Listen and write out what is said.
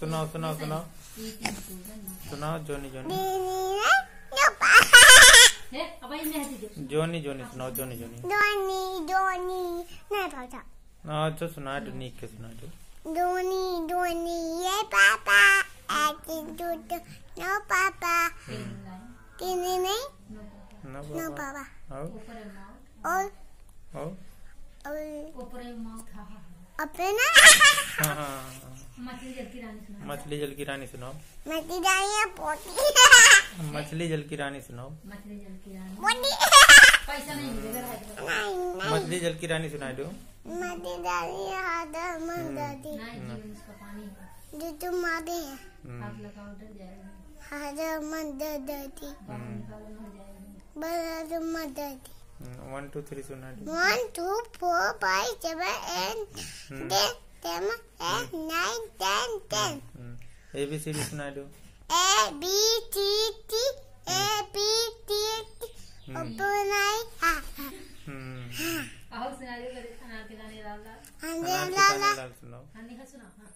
सुनाओ सुनाओ सुनाओ सुनाओ जोनी जोनी। हे जोनी जोनी सुनाओ जोनी जोनी। Doni, Doni, नहीं पहुँचा हाँ अच्छा सुना दो नीक के सुना दो Doni, Doni, ये पापा ऐसे दूध नो पापा। तीन नहीं? ना नो पापा। और? और? ऊपर अपना हाँ हाँ हाँ। मछली जल की रानी सुना मछली जल की रानी सुनाओ। डालिए पोटी मछली जल की रानी सुनाओ। मछली जल की रानी। पैसा नहीं मिलेगा मछली जल की रानी सुना दो। मती डालिए हाथ मन दादी नहीं जीवन उसका पानी है। जो तुम मारे हैं। हम्म, हाथ लगाओ डर जाएगा हाथ मन दादी बाहर निकालो मर जाएगा बड़ा तुम दादी हम्म, टू सुना दो। One, two, four, five, seven, eight, hmm, ten, A B C D सुना दो A B C D A B C D. Ha ha. हम्म, आओ सुना दो करे खाना के गाने लाल लाल And अनार then के la लाल सुनाओ का हाँ